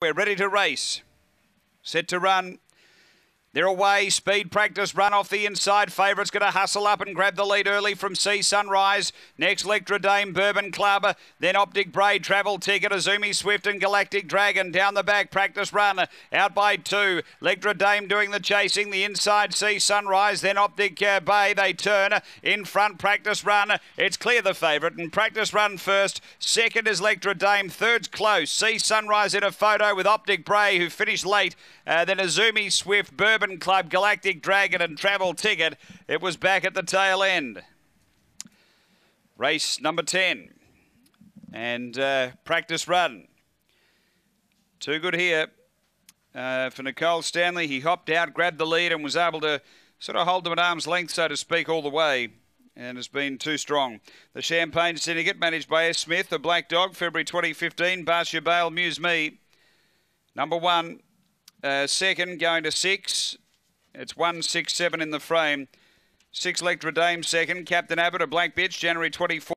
We're ready to race. Set to run. They're away. Speed practice run off the inside. Favourite's going to hustle up and grab the lead early from Sea Sunrise. Next, Lectra Dame, Bourbon Club. Then Optic Braid, Travel Ticket, Azumi Swift and Galactic Dragon. Down the back, practice run. Out by two. Lectra Dame doing the chasing. The inside, Sea Sunrise. Then Optic uh, Bay. They turn. In front, practice run. It's clear the favourite. And practice run first. Second is Lectra Dame. Third's close. Sea Sunrise in a photo with Optic Bray, who finished late. Uh, then Azumi Swift, Bourbon Club, Galactic Dragon, and Travel Ticket. It was back at the tail end. Race number 10 and uh, practice run. Too good here uh, for Nicole Stanley. He hopped out, grabbed the lead, and was able to sort of hold them at arm's length, so to speak, all the way. And has been too strong. The Champagne Syndicate, managed by S. Smith, the Black Dog, February 2015. Barcia Bale, Muse Me. Number one, uh, second, going to six. It's one, six, seven in the frame. Six Lectra Dame second. Captain Abbott, a black bitch, January 24.